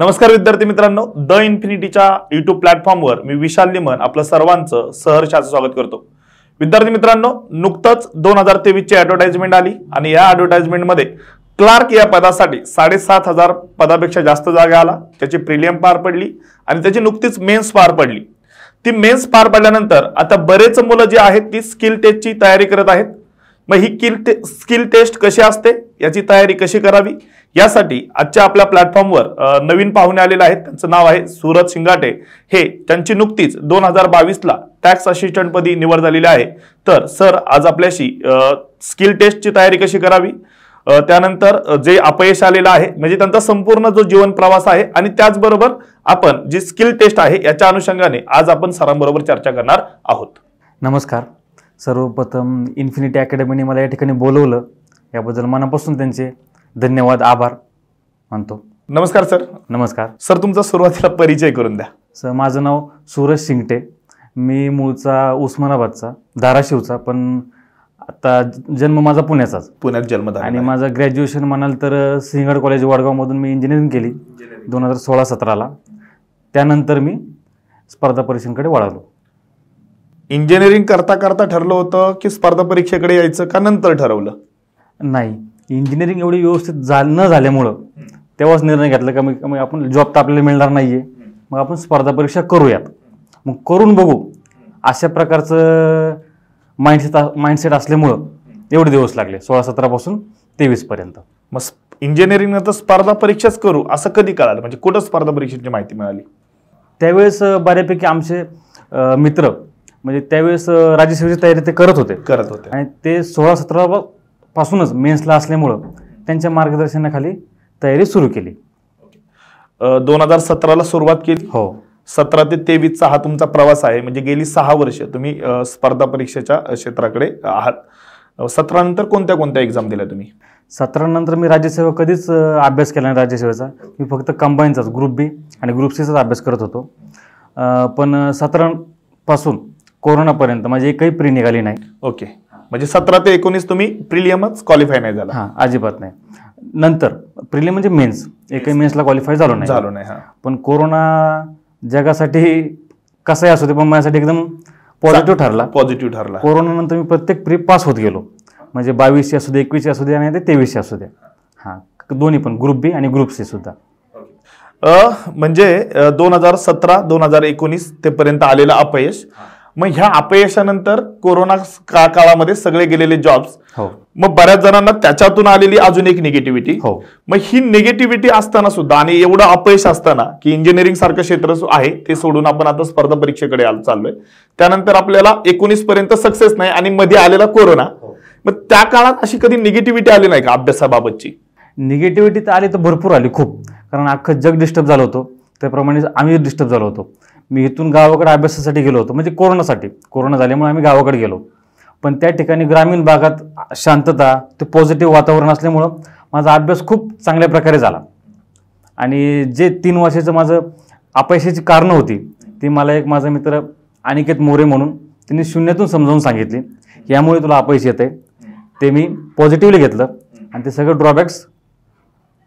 नमस्कार विद्यार्थी मित्रांनो द इन्फिनिटीच्या युट्यूब प्लॅटफॉर्मवर मी विशाल लिमन आपलं सर्वांचं सहर्षाचं स्वागत करतो. विद्यार्थी मित्रांनो नुकतंच दोन हजार तेवीसची ऍडव्हर्टाइजमेंट आली आणि या ऍडव्हर्टाइजमेंटमध्ये क्लार्क या पदासाठी साडेसात हजार पदापेक्षा जास्त जागा आला. त्याची प्रिलियम पार पडली आणि त्याची नुकतीच मेन्स पार पडली. ती मेन्स पार पडल्यानंतर आता बरेच मुलं जी आहेत ती स्किल टेस्टची तयारी करत आहेत. मग ही किल टे स्किल टेस्ट कशी असते? याची तयारी कशी करावी? यासाठी आजच्या आपल्या प्लॅटफॉर्मवर नवीन पाहुणे आलेले आहेत. त्यांचं नाव आहे सूरज शिंगाटे. हे त्यांची नुकतीच दोन हजार बावीसला टॅक्स असिस्टंटपदी निवड झालेली आहे. तर सर आज आपल्याशी स्किल टेस्टची तयारी कशी करावी? त्यानंतर जे अपयश आलेलं आहे म्हणजे त्यांचा संपूर्ण जो जीवन प्रवास आहे आणि त्याचबरोबर आपण जी स्किल टेस्ट आहे याच्या अनुषंगाने आज आपण सरांबरोबर चर्चा करणार आहोत. नमस्कार. सर्वप्रथम इन्फिनिटी अकॅडमीने मला या ठिकाणी बोलवलं. याबद्दल मनापासून त्यांचे धन्यवाद आभार मानतो. नमस्कार सर. नमस्कार. सर तुमचा सुरुवातीला परिचय करून द्या. सर माझं नाव सूरज शिंगटे. मी मूळचा उस्मानाबादचा धाराशिवचा पण आता जन्म माझा पुण्याचाच. पुण्यात जन्म आणि. माझं ग्रॅज्युएशन म्हणाल तर सिंहगड कॉलेज वडगावमधून मी इंजिनिअरिंग केली दोन हजार सोळा सतराला. त्यानंतर मी स्पर्धा परीक्षांकडे वळालो. इंजिनिअरिंग करता करता ठरलं होतं की स्पर्धा परीक्षेकडे यायचं का नंतर ठरवलं? नाही. इंजिनिअरिंग एवढी व्यवस्थित झा न झाल्यामुळं तेव्हाच निर्णय घेतला का मग मग आपण जॉब तर आपल्याला मिळणार नाहीये. मग आपण स्पर्धा परीक्षा करूयात. मग करून बघू. अशा प्रकारचं माइंडसेट माइंडसेट असल्यामुळं एवढे दिवस लागले सोळा सतरापासून तेवीसपर्यंत मग इंजिनिअरिंग नंतर स्पर्धा परीक्षाच करू असं कधी कळालं? म्हणजे कुठं स्पर्धा परीक्षेची माहिती मिळाली? त्यावेळेस बऱ्यापैकी आमचे मित्र म्हणजे त्यावेळेस राज्यसेवेची तयारी ते करत होते. करत होते. आणि ते सोळा सतरा पासूनच मेन्सला असल्यामुळं त्यांच्या मार्गदर्शनाखाली तयारी सुरू केली. दोन हजार सतराला सुरुवात केली. हो. सतरा ते तेवीसचा हा तुमचा प्रवास आहे. म्हणजे गेली सहा वर्ष तुम्ही स्पर्धा परीक्षेच्या क्षेत्राकडे आहात. सतरा नंतर कोणत्या कोणत्या एक्झाम दिल्या तुम्ही? सतरा नंतर मी राज्यसेवा कधीच अभ्यास केला नाही राज्यसेवेचा. मी फक्त कंबाईनचाच ग्रुप बी आणि ग्रुप सीचाच अभ्यास करत होतो. पण सतरा पासून कोरोनापर्यंत माझी एकही प्री निघाली नाही. ओके. म्हणजे सतरा ते एकोणीस तुम्ही प्रिलियमच क्वालिफाय नाही झाला. हां अजिबात नाही. नंतर प्रिलिम म्हणजे मेन्स. एकही मेन्सला क्वालिफाय झालो नाही. झालो नाही पण कोरोना जगासाठी कसाही असू दे पण माझ्यासाठी एकदम पॉझिटिव्ह ठरला. पॉझिटिव्ह ठरला. कोरोनानंतर मी प्रत्येक प्री पास होत गेलो. म्हणजे बावीसशे असू दे एकवीसशे असू दे आणि ते तेवीसशे असू दे. हां दोन्ही पण ग्रुप बी आणि ग्रुप सी सुद्धा. म्हणजे दोन हजार सतरा दोन हजार एकोणीस ते पर्यंत आलेलं अपयश. मग ह्या अपयशानंतर कोरोना का काळामध्ये सगळे गेलेले जॉब्स हो. मग बऱ्याच जणांना त्याच्यातून आलेली अजून एक निगेटिव्हिटी हो. मग ही निगेटिव्हिटी असताना सुद्धा आणि एवढं अपयश असताना की इंजिनिअरिंग सारखं क्षेत्र आहे ते सोडून आपण आता स्पर्धा परीक्षेकडे आलो- चाललोय. त्यानंतर आपल्याला एकोणीस पर्यंत सक्सेस नाही आणि मध्ये आलेला कोरोना मग त्या काळात अशी कधी निगेटिव्हिटी आली नाही का अभ्यासाबाबतची? निगेटिव्हिटी तर आली तर भरपूर आली खूप. कारण अख्खं जग डिस्टर्ब झालं होतं. त्याप्रमाणे आम्ही डिस्टर्ब झालो होतो. मी इथून गावाकडे अभ्यासासाठी गेलो होतो म्हणजे कोरोनासाठी. कोरोना झाल्यामुळे आम्ही गावाकडे गेलो. पण त्या ठिकाणी ग्रामीण भागात शांतता ते पॉझिटिव्ह वातावरण असल्यामुळं माझा अभ्यास खूप चांगल्या प्रकारे झाला. आणि जे तीन वर्षाचं माझं अपयशाची कारणं होती ती मला एक माझा मित्र अनिकेत मोरे म्हणून त्यांनी शून्यातून समजावून सांगितली यामुळे तुला अपयश येते आहे ते मी पॉझिटिव्हली घेतलं आणि ते सगळं ड्रॉबॅक्स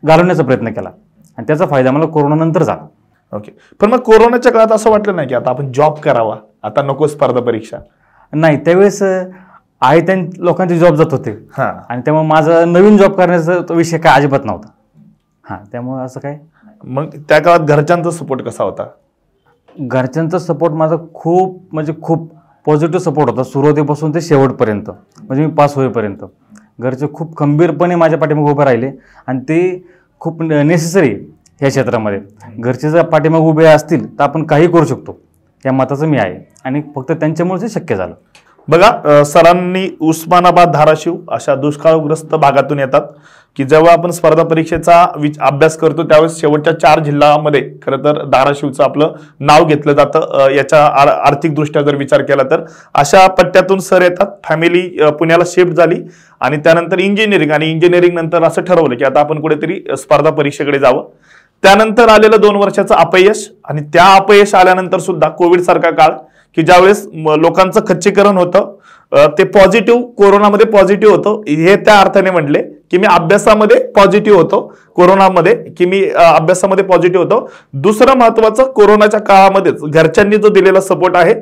घालवण्याचा प्रयत्न केला. आणि त्याचा फायदा मला कोरोनानंतर झाला. ओके पण मग कोरोनाच्या काळात असं वाटलं नाही की आता आपण जॉब करावा? आता नको स्पर्धा परीक्षा. नाही त्यावेळेस आहे त्या लोकांचे जॉब जात होते. हा. आणि त्यामुळे माझा नवीन जॉब करण्याचा तो विषय काय अजिबात नव्हता. हां त्यामुळे असं काय? मग त्या काळात घरच्यांचा सपोर्ट कसा होता? घरच्यांचा सपोर्ट माझा खूप म्हणजे खूप पॉझिटिव्ह सपोर्ट होता. सुरुवातीपासून ते शेवटपर्यंत. म्हणजे मी पास होईपर्यंत. घरचे खूप खंबीरपणे माझ्या पाठीमागे उभे राहिले. आणि ते खूप नेसेसरी ह्या क्षेत्रामध्ये. घरचे जर पाठीमागे उभे असतील तर आपण काही करू शकतो. या मताचं मी आहे. आणि फक्त त्यांच्यामुळेच हे शक्य झालं. बघा सरांनी उस्मानाबाद धाराशिव अशा दुष्काळग्रस्त भागातून येतात की जेव्हा आपण स्पर्धा परीक्षेचा विच- अभ्यास करतो त्यावेळेस शेवटच्या चार जिल्ह्यामध्ये खरं तर धाराशिवचं आपलं नाव घेतलं जातं. याच्या आर्थिकदृष्ट्या जर विचार केला तर. अशा पट्ट्यातून सर येतात. फॅमिली पुण्याला शिफ्ट झाली आणि त्यानंतर इंजिनिअरिंग आणि इंजिनिअरिंग नंतर असं ठरवलं की आता आपण कुठेतरी स्पर्धा परीक्षेकडे जावं. त्यानंतर आलेलं दोन वर्षाचं अपयश आणि त्या अपयश आल्यानंतर सुद्धा कोविड सारखा काळ की ज्यावेळेस लोकांचं खच्चीकरण होतं ते पॉझिटिव्ह कोरोनामध्ये पॉझिटिव्ह होतं. हे त्या अर्थाने म्हटले की मी अभ्यासामध्ये पॉझिटिव्ह होतो. कोरोनामध्ये की मी अभ्यासामध्ये पॉझिटिव्ह होतो. दुसरं महत्वाचं कोरोनाच्या काळामध्येच घरच्यांनी जो दिलेला सपोर्ट आहे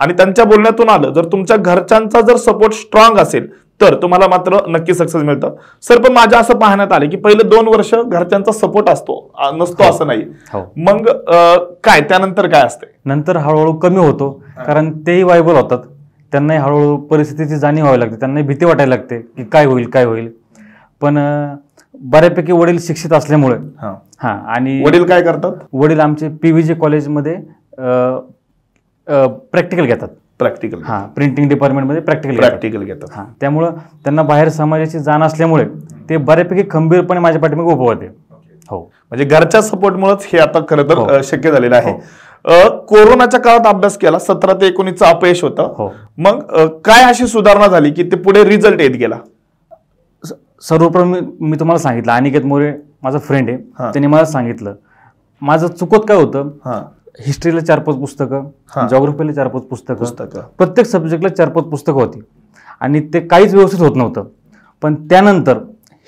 आणि त्यांच्या बोलण्यातून आलं जर तुमच्या घरच्यांचा जर सपोर्ट स्ट्रॉंग असेल तर तुम्हाला मात्र नक्की सक्सेस मिळतं. सर पण माझ्या असं पाहण्यात आले की पहिले दोन वर्ष घरच्यांचा सपोर्ट असतो नसतो असं नाही. हो. मग काय त्यानंतर काय असते नंतर हळूहळू कमी होतो कारण तेही वायबल होतात. त्यांनाही हळूहळू परिस्थितीची जाणीव व्हावी लागते त्यांनाही भीती वाटायला लागते की काय होईल काय होईल. पण बऱ्यापैकी वडील शिक्षित असल्यामुळे हा. आणि वडील काय करतात? वडील आमचे पी व्ही जे कॉलेजमध्ये प्रॅक्टिकल घेतात. प्रॅक्टिकल हा प्रिंटिंग डिपार्टमेंटमध्ये प्रॅक्टिकल प्रॅक्टिकल घेतात. हा त्यामुळं त्यांना बाहेर समाजाची जाण असल्यामुळे ते बऱ्यापैकी खंबीरपणे माझ्या पाठीमागे उभं होते. हो. म्हणजे घरच्या सपोर्टमुळेच हे आता खरं तर हो. शक्य झालेलं आहे. अ, कोरोनाच्या काळात अभ्यास केला सतरा ते एकोणीसचं अपयश होतं. हो. मग काय अशी सुधारणा झाली की ते पुढे रिझल्ट येत गेला? सर्वप्रथम मी- तुम्हाला सांगितलं अनिकेत मोरे माझा फ्रेंड हा. आहे त्यांनी मला सांगितलं माझं चुकत काय होतं? हा. हिस्ट्रीला चार पाच पुस्तकं. जॉग्रफीला चार पाच पुस्तकं. पुस्तकं. प्रत्येक सब्जेक्टला चार पाच पुस्तकं होती. आणि ते काहीच व्यवस्थित होत नव्हतं. पण त्यानंतर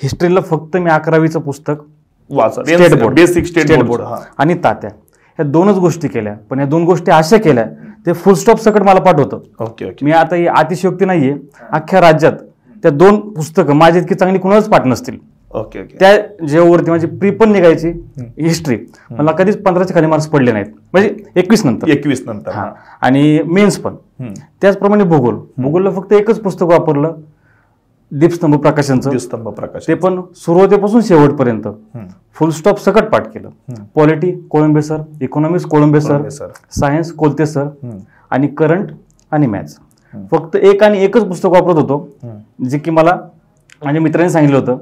हिस्ट्रीला फक्त मी अकरावीचं पुस्तक state board basic state board आणि तात्या. ह्या दोनच गोष्टी केल्या. पण या दोन गोष्टी अशा केल्या ते फुल स्टॉप सकट मला पाठवतं. Okay okay. मी आता ही अतिशयोक्ती नाहीये. अख्ख्या राज्यात त्या दोन पुस्तकं माझी इतकी चांगली कुणालाच पाठ नसतील. Okay okay. त्या जेवढी माझी प्री पण निघायची हिस्ट्री मला कधीच पंधराच्या खाली मार्क्स पडले नाहीत. म्हणजे एकवीस नंतर. एकवीस नंतर. आणि मेन्स पण. त्याचप्रमाणे भूगोल. भूगोलला फक्त एकच पुस्तक वापरलं दीपस्तंभ प्रकाशनचं. द्विस्तंभ प्रकाश ते पण सुरुवातीपासून शेवटपर्यंत. फुल स्टॉप सकट पाठ केलं. Polity Kolambe sir economics Kolambe sir. Science Kolte sir. आणि करंट आणि मॅथ्स फक्त एक आणि एकच पुस्तक वापरत होतो. जे की मला माझ्या मित्रांनी सांगितलं होतं.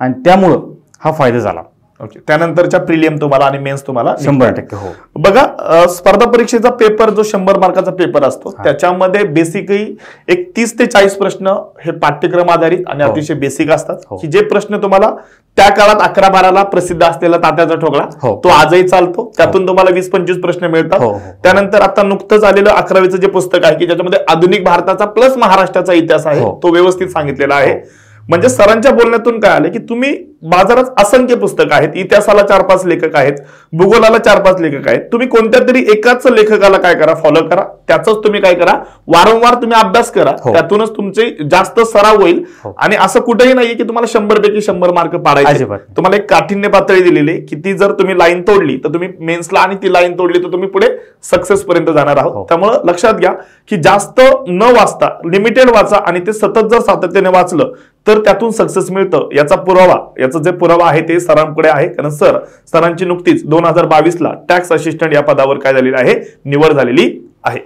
आणि त्यामुळं हा फायदा झाला. ओके त्यानंतरच्या प्रिलियम तुम्हाला आणि मेन्स तुम्हाला शंभर टक्के हो. बघा स्पर्धा परीक्षेचा पेपर जो शंभर मार्काचा पेपर असतो त्याच्यामध्ये बेसिकली एक तीस ते चाळीस प्रश्न हे पाठ्यक्रम आधारित आणि हो. अतिशय बेसिक असतात. हो. की जे प्रश्न तुम्हाला त्या काळात अकरा बाराला प्रसिद्ध असलेला तात्याचा ठोकळा हो. तो आजही चालतो. त्यातून तुम्हाला वीस पंचवीस प्रश्न मिळतात. त्यानंतर आता नुकतंच आलेलं अकरावीचं जे पुस्तक आहे की ज्याच्यामध्ये आधुनिक भारताचा प्लस महाराष्ट्राचा इतिहास आहे. तो व्यवस्थित सांगितलेला आहे. म्हणजे सरांच्या बोलण्यातून काय आलं की तुम्ही बाजारात असंख्य पुस्तकं आहेत इतिहासाला चार पाच लेखक आहेत भूगोलाला चार पाच लेखक आहेत तुम्ही कोणत्या तरी एकाच लेखकाला काय करा फॉलो करा त्याच तुम्ही काय करा वारंवार तुम्ही अभ्यास करा हो. त्यातूनच तुमचे जास्त सराव होईल हो. आणि असं कुठेही नाहीये की तुम्हाला शंभर पैकी शंभर मार्क पाडायचे. तुम्हाला एक काठिण्य पातळी दिलेली आहे की ती जर तुम्ही लाईन तोडली तर तुम्ही मेन्सला आणि ती लाईन तोडली तर तुम्ही पुढे सक्सेस पर्यंत जाणार आहोत हो. त्यामुळं लक्षात घ्या की जास्त न वाचता लिमिटेड वाचा आणि ते सतत जर सातत्याने वाचलं तर त्यातून सक्सेस मिळतं. याचा पुरावा याचा जे पुरावा आहे ते सरांकडे आहे. कारण सर सरांची नुकतीच दोन हजार बावीस ला टॅक्स असिस्टंट या पदावर काय झालेली आहे? निवड झालेली आहे.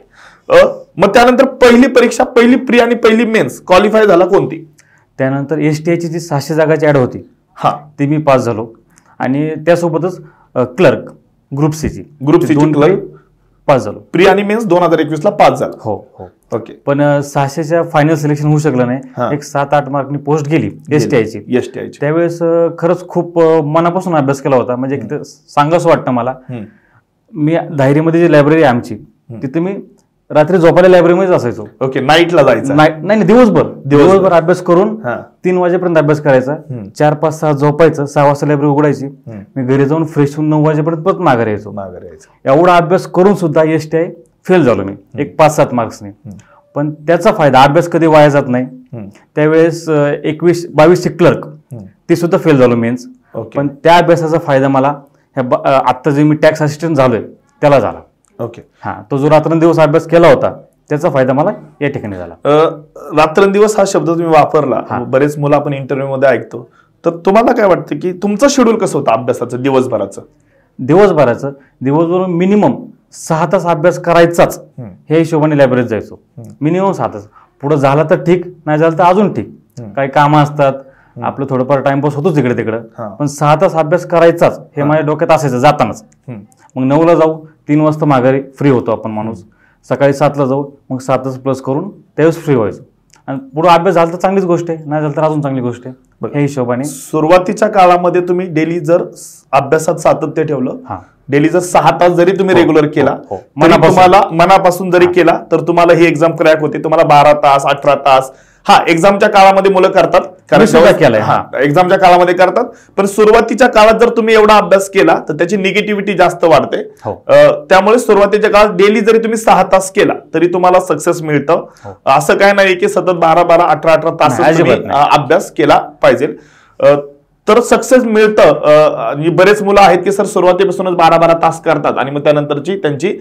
मग त्यानंतर पहिली परीक्षा पहिली प्री आणि पहिली मेन्स क्वालिफाय झाला कोणती? त्यानंतर एस टी आयची जी सहाशे जागाची ऍड होती हा. ती मी पास झालो. आणि त्यासोबतच क्लर्क ग्रुप सीची C ची. Clerk? पास झालो. प्री आणि मेन्स दोन हजार एकवीस ला पास झाला. हो हो. ओके पण सहाशेच्या फायनल सिलेक्शन होऊ शकलं. नाही. एक सात आठ मार्कनी पोस्ट गेली एस टी आयची एस टी आयची त्यावेळेस खरंच खूप मनापासून अभ्यास केला होता. म्हणजे सांगावंसं वाटतं मला. मी धायरीमध्ये जी लायब्ररी आहे आमची तिथे मी रात्री झोपायला लायब्ररीमध्येच असायचो. ओके नाईटला जायचं. नाही नाही दिवसभर. दिवसभर. अभ्यास करून तीन वाजेपर्यंत अभ्यास करायचा. चार पाच सहा झोपायचं. सहा वाजता लायब्ररी उघडायची. मी घरी जाऊन फ्रेश होऊन नऊ वाजेपर्यंत परत माघारी यायचो. माघारी यायचं. एवढा अभ्यास करून सुद्धा एस टी आय फेल झालो मी. एक पाच सात मार्क्सने पण त्याचा फायदा अभ्यास कधी वाया जात नाही. त्यावेळेस एकवीस बावीसचे क्लर्क. ते सुद्धा फेल झालो मेन्स पण त्या अभ्यासाचा फायदा मला ह्या आत्ता जे मी टॅक्स असिस्टंट झालोय त्याला झाला. ओके. हा तो जो रात्रंदिवस अभ्यास केला होता त्याचा फायदा मला या ठिकाणी झाला. रात्रंदिवस हा शब्द तुम्ही वापरला. बरेच मुलं आपण इंटरव्ह्यू मध्ये ऐकतो. तर तुम्हाला काय वाटतं की तुमचं शेड्यूल कसं होतं अभ्यासाचं दिवसभराचं? दिवसभराचं दिवसभर मिनिमम सहा तास अभ्यास करायचाच. ह्या हिशोबाने लायब्ररीत जायचो. मिनिमम सहा तास. पुढे झालं तर ठीक नाही झालं तर अजून ठीक. काही कामं असतात आपलं थोडंफार टाइमपास होतोच इकडे तिकडं. हा. पण सहा तास अभ्यास करायचाच हे माझ्या डोक्यात असायचं जातानाच. मग नऊला जाऊ तीन वाजता माघारी फ्री होतो आपण माणूस. सकाळी सातला जाऊ मग सातच प्लस करून त्यावेळेस फ्री व्हायचो. आणि पुढे अभ्यास झाला तर चांगलीच गोष्ट आहे नाही झालं तर अजून चांगली गोष्ट आहे. ह्या हिशोबाने. सुरुवातीच्या काळामध्ये तुम्ही डेली जर अभ्यासात सातत्य ठेवलं हा. डेली जर सहा तास जरी तुम्ही हो, रेग्युलर हो, केला हो. तरी मनापासून. तुम्हाला मनापासून जरी केला तर तुम्हाला ही एक्झाम क्रॅक होते. तुम्हाला बारा तास अठरा तास. हा एक्झामच्या काळामध्ये मुलं करतात. केलंय, हा एक्झामच्या काळामध्ये करतात. पण सुरुवातीच्या काळात जर तुम्ही एवढा अभ्यास केला तर त्याची निगेटिव्हिटी जास्त वाढते. हो. त्यामुळे सुरुवातीच्या काळात डेली जरी तुम्ही सहा तास केला तरी तुम्हाला सक्सेस मिळतं. हो. असं काय नाही की सतत बारा बारा अठरा अठरा तास अभ्यास केला पाहिजे. तर सक्सेस मिळतं बरेच मुलं आहेत की सर सुरुवातीपासूनच बारा बारा तास करतात आणि मग त्यानंतरची त्यांची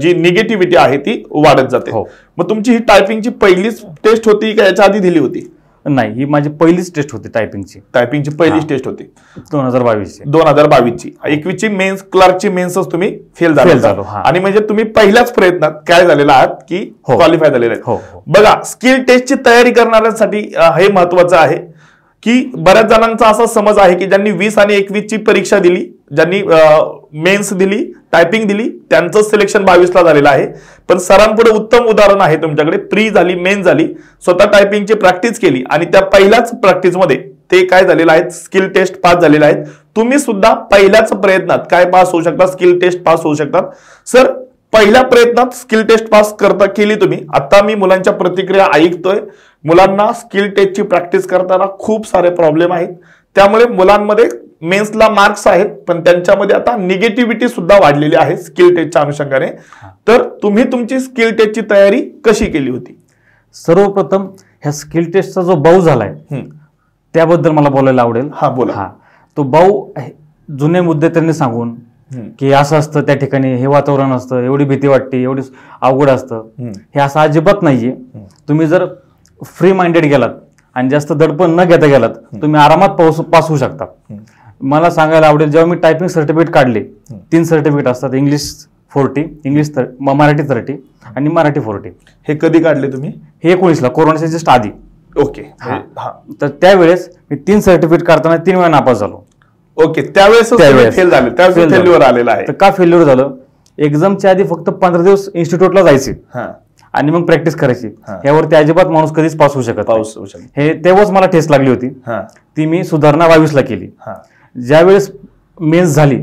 जी निगेटिव्हिटी आहे ती वाढत जाते हो. मग तुमची ही टायपिंगची पहिलीच टेस्ट होती का याच्या आधी दिली होती नाही ही माझी पहिलीच टेस्ट होती टायपिंगची टायपिंगची पहिलीच हा. टेस्ट होती दोन हजार बावीसची दोन हजार बावीसची एकवीसची मेन्स क्लार्कची मेन्सच तुम्ही फेल झाले हा. आणि म्हणजे तुम्ही पहिल्याच प्रयत्नात काय झालेला आहात की हो. क्वालिफाय झालेले आहेत हो, हो. बघा स्किल टेस्टची तयारी करणाऱ्यांसाठी हे महत्वाचं आहे की बऱ्याच जणांचा असा समज आहे की ज्यांनी वीस आणि एकवीसची परीक्षा दिली ज्यांनी मेन्स दिली टायपिंग दिली त्यांचं सिलेक्शन बावीसला झालेलं आहे. पण सरांपुढे उत्तम उदाहरण आहे तुमच्याकडे प्री झाली मेन झाली स्वतः टायपिंगची प्रॅक्टिस केली आणि त्या पहिल्याच प्रॅक्टिसमध्ये ते काय झालेलं आहेत स्किल टेस्ट पास झालेले आहेत तुम्ही सुद्धा पहिल्याच प्रयत्नात काय पास होऊ शकता? स्किल टेस्ट पास होऊ शकतात सर पहिल्या प्रयत्नात स्किल टेस्ट पास करता केली तुम्ही. आता मी मुलांच्या प्रतिक्रिया ऐकतोय. मुलांना स्किल टेस्टची प्रॅक्टिस करताना खूप सारे प्रॉब्लेम आहेत. त्यामुळे मुलांमध्ये मेन्सला मार्क्स आहेत पण त्यांच्यामध्ये आता निगेटिव्हिटी सुद्धा वाढलेली आहे स्किल टेस्टच्या अनुषंगाने. तर तुम्ही तुमची स्किल टेस्टची तयारी कशी केली होती? सर्वप्रथम ह्या स्किल टेस्टचा जो बाऊ झालाय. त्याबद्दल मला बोलायला आवडेल. हा बोला. हा. तो बाऊ जुने मुद्दे त्यांनी सांगून. की असं असतं त्या ठिकाणी हे वातावरण असतं एवढी भीती वाटते एवढी अवघड असतं. हे असं अजिबात नाहीये. तुम्ही जर फ्री माइंडेड गेलात आणि जास्त दडपण न घेता गेलात तुम्ही आरामात पास पास होऊ शकता मला सांगायला आवडेल जेव्हा मी टायपिंग सर्टिफिकेट काढले तीन सर्टिफिकेट असतात English forty English Marathi thirty आणि मराठी फोर्टी हे कधी काढले तुम्ही? हे एकोणीसला कोरोनाच्या जस्ट आधी. ओके. हा. तर त्यावेळेस मी तीन सर्टिफिकेट काढताना तीन वेळा नापास झालो. ओके त्यावेळेस. फेल झाले. फेल्युअर आलेला आहे. तर का फेल्युअर झालं? एक्झामच्या आधी फक्त पंधरा दिवस इन्स्टिट्यूटला जायचे. आणि मग प्रॅक्टिस करायची. यावरती अजिबात माणूस कधीच पास होऊ शकत. पाऊस होऊ शकतो हे तेव्हाच मला ठेस लागली होती. ती मी सुधारणा बावीसला केली. हा. ज्यावेळेस मेन्स झाली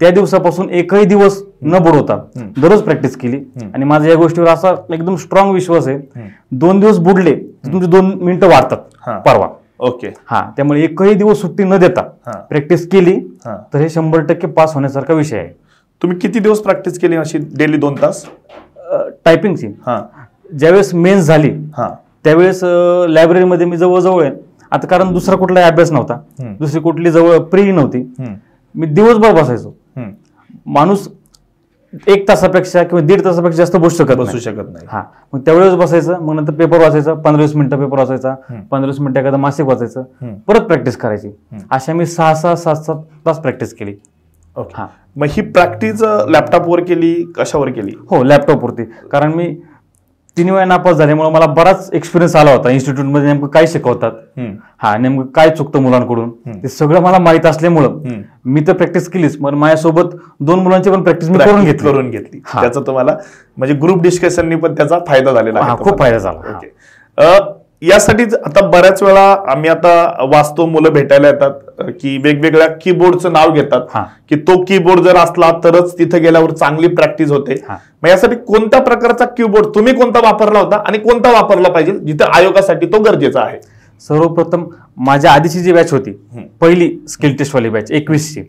त्या दिवसापासून एकही दिवस न बुडवता. दररोज प्रॅक्टिस केली. आणि माझा या गोष्टीवर असा एकदम स्ट्रॉंग विश्वास आहे. दोन दिवस बुडले तुमचे दोन मिनिटं हा. वाढतात परवा. ओके. हा त्यामुळे एकही दिवस सुट्टी न देता. प्रॅक्टिस केली तर हे शंभर टक्के पास होण्यासारखा विषय आहे. तुम्ही किती दिवस प्रॅक्टिस केली अशी? डेली दोन तास? टायपिंगची हा. ज्यावेळेस मेन्स झाली हा. त्यावेळेस लायब्ररीमध्ये मी जवळजवळ आहे. आता कारण दुसरा कुठलाही अभ्यास नव्हता. दुसरी कुठली जवळ प्री नव्हती. मी दिवसभर बसायचो. माणूस एक तासापेक्षा किंवा दीड तासापेक्षा जास्त बसू शकत बसू शकत नाही. हा. मग त्यावेळेस बसायचं मग नंतर पेपर वाचायचा पंधरा वीस मिनिटं पेपर वाचायचा. पंधरा वीस मिनिटं एखादं मासिक वाचायचं. परत प्रॅक्टिस करायची. अशा मी सहा सहा सात सात तास प्रॅक्टिस केली. ओके हा. मग ही प्रॅक्टिस लॅपटॉपवर केली कशावर केली? हो लॅपटॉपवरती कारण मी तीन वेळा नापास झाल्यामुळे मला बराच एक्सपिरियन्स आला होता. इन्स्टिट्यूटमध्ये नेमकं काय शिकवतात हा नेमकं काय चुकतं मुलांकडून. ते सगळं मला माहीत असल्यामुळं. मी तर प्रॅक्टिस केलीच. पण माझ्यासोबत दोन मुलांची पण प्रॅक्टिस मी करून घेतली. करून घेतली. त्याचा तुम्हाला म्हणजे ग्रुप डिस्कशननी पण त्याचा फायदा झालेला खूप. फायदा झाला, यासाठीच आता बऱ्याच वेळा आम्ही आता वाचतो मुलं भेटायला येतात की वेगवेगळ्या कीबोर्डचं नाव घेतात. की तो कीबोर्ड जर असला तरच तिथे गेल्यावर चांगली प्रॅक्टिस होते. मग यासाठी कोणत्या प्रकारचा कीबोर्ड तुम्ही कोणता वापरला होता आणि कोणता वापरला पाहिजे जिथे आयोगासाठी तो गरजेचा आहे सर्वप्रथम माझ्या आधीची जी बॅच होती. पहिली स्किल टेस्ट वाली बॅच एकवीसची.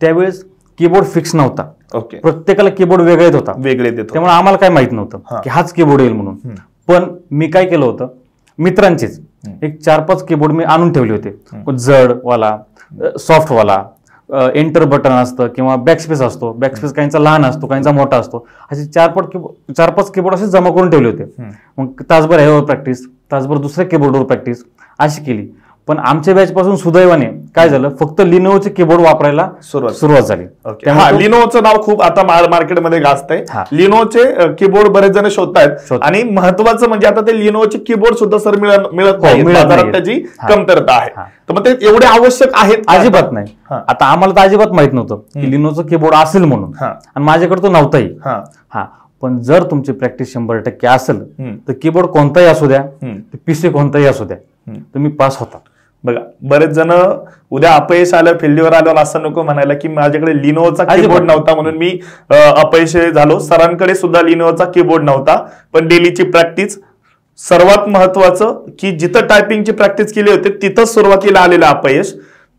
त्यावेळेस कीबोर्ड फिक्स नव्हता ओके प्रत्येकाला कीबोर्ड वेगळा येत होता वेगळे देतो त्यामुळे आम्हाला काय माहीत. नव्हतं की हाच कीबोर्ड येईल म्हणून. पण मी काय केलं होतं मित्रांचेच. एक चार पाच कीबोर्ड मी आणून ठेवले होते. जड वाला सॉफ्ट वाला एंटर बटन असतं किंवा बॅकस्पेस असतो. बॅकस्पेस काहींचा लहान असतो काहींचा मोठा असतो. असे चार पाच कीबोर्ड चार पाच कीबोर्ड असे जमा करून ठेवले होते. मग तासभर ह्यावर प्रॅक्टिस तासभर दुसऱ्या कीबोर्डवर प्रॅक्टिस अशी केली. पण आमच्या बॅच पासून सुदैवाने काय झालं फक्त लिनोचे कीबोर्ड वापरायला सुरुवात. सुरुवात झाली हा लिनोचं नाव खूप आता मार्केटमध्ये गाजतंय हा. लिनोचे कीबोर्ड बरेच जण शोधतायत. आणि महत्वाचं म्हणजे आता ते लिनोचे कीबोर्ड सुद्धा सर मिळत हो, नाही बाजारात. त्याची. कमतरता आहे. तर मग ते एवढे आवश्यक आहेत? अजिबात नाही. आता आम्हाला तर अजिबात माहीत नव्हतं की लिनोचं कीबोर्ड असेल म्हणून. आणि माझ्याकडे तो नव्हताही हा पण जर तुमची प्रॅक्टिस शंभर टक्के असेल. तर कीबोर्ड कोणताही असू द्या. पीसी कोणताही असू द्या. तुम्ही पास होता बघा बरेच जण उद्या अपयश आलं फेल्युअर आलं असं नको म्हणायला की माझ्याकडे लिनोचा. कीबोर्ड नव्हता म्हणून मी अपयश झालो. सरांकडे सुद्धा लिनोचा कीबोर्ड नव्हता पण डेलीची प्रॅक्टिस सर्वात महत्वाचं की जिथं टायपिंगची प्रॅक्टिस केली होती तिथं सुरुवातीला आलेलं अपयश.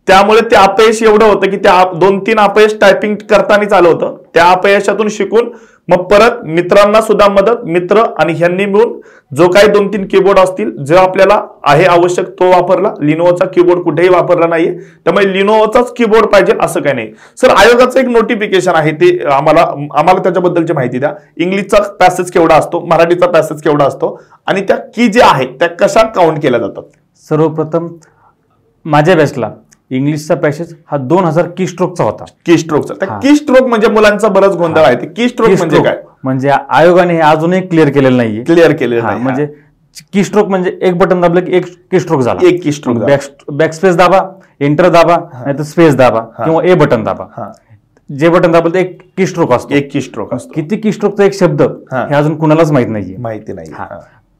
त्यामुळे ते अपयश एवढं होतं की त्या दोन तीन अपयश टायपिंग करतानाच आलं होतं. त्या अपयशातून शिकून मग परत मित्रांना सुद्धा मदत मित्र आणि ह्यांनी मिळून जो काही दोन तीन कीबोर्ड असतील जो आपल्याला आहे आवश्यक तो वापरला. लिनोचा कीबोर्ड कुठेही वापरला नाहीये. त्यामुळे लिनोवाचाच कीबोर्ड पाहिजे असं काही नाही. सर आयोगाचं एक नोटिफिकेशन आहे ते आम्हाला आम्हाला त्याच्याबद्दलची माहिती द्या. इंग्लिशचा पॅसेज केवढा असतो मराठीचा पॅसेज केवढा असतो आणि त्या की ज्या आहेत त्या कशा काउंट केल्या जातात? सर्वप्रथम माझ्या बेस्टला इंग्लिशचा पॅसेज हा दोन हजार की स्ट्रोकचा होता. की स्ट्रोकचा. की स्ट्रोक म्हणजे मुलांचा बरंच गोंधळ आहे. ते की स्ट्रोक म्हणजे काय? म्हणजे आयोगाने हे अजूनही क्लिअर केलेलं नाहीये. क्लिअर केलेलं नाही. म्हणजे की स्ट्रोक म्हणजे एक बटन दाबलं की एक की स्ट्रोक झाला. एक keystroke झाला. बॅक स्पेस दाबा एंटर दाबा नाहीतर स्पेस दाबा किंवा ए बटन दाबा. जे बटन दाबलं ते एक की स्ट्रोक असतो. एक की स्ट्रोक असतो. किती की स्ट्रोकचा एक शब्द हा. अजून कुणालाच माहीत नाहीये. माहिती नाही.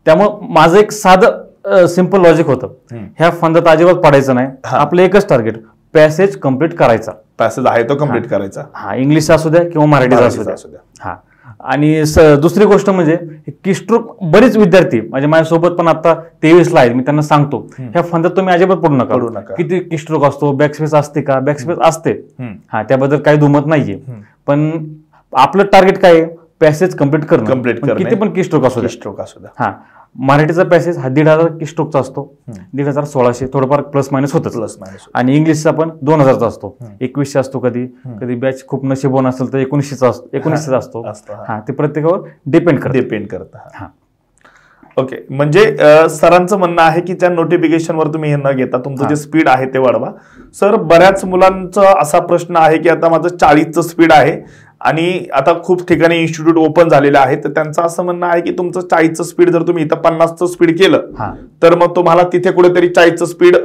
त्यामुळं माझं एक साधं सिंपल लॉजिक होतं. ह्या फंदात अजिबात पडायचं नाही. आपलं एकच टार्गेट पॅसेज कंप्लीट करायचा. पॅसेज आहे तो कंप्लीट करायचा. हा इंग्लिशचा असू द्या किंवा मराठीचा असू द्या. असू द्या. हा. आणि दुसरी गोष्ट म्हणजे किस्ट्रोक बरेच विद्यार्थी म्हणजे माझ्यासोबत पण आता तेवीस ला आहेत मी त्यांना सांगतो. ह्या फंदात तुम्ही अजिबात पडू नका. किती किस्ट्रोक असतो बॅकस्पेस असते का? बॅकस्पेस असते. हा त्याबद्दल काही दुमत नाहीये. पण आपलं टार्गेट काय आहे? पॅसेज कंप्लीट करणं. करणे. किती पण किस्ट्रोक असू द्या. स्ट्रोक असू द्या. हा. मराठीचा पॅसेज हा दीड हजार किस्ट्रोकचा असतो. दीड हजार सोळाशे थोडंफार प्लस मायनस होतच. प्लस मायनस आणि इंग्लिशचा पण दोन हजारचा असतो. एकवीसशे असतो कधी. कधी बॅच खूप नशिबवान असेल तर एकोणीसशेचा असतो एकोणीसशेचा असतो. हा. ते प्रत्येकावर डिपेंड करते. डिपेंड करत हा. ओके म्हणजे अ, सरांचं म्हणणं आहे की त्या नोटिफिकेशनवर तुम्ही हे न घेता तुमचं जे स्पीड आहे ते वाढवा. सर बऱ्याच मुलांचा असा प्रश्न आहे की आता माझं चाळीसचं स्पीड आहे. आणि आता खूप ठिकाणी इन्स्टिट्यूट ओपन झालेलं आहे तर त्यांचं असं म्हणणं आहे की तुमचं चाळीसचं स्पीड जर तुम्ही इथं पन्नासचं स्पीड केलं हा. तर मग तुम्हाला तिथे कुठेतरी चाळीसचं स्पीड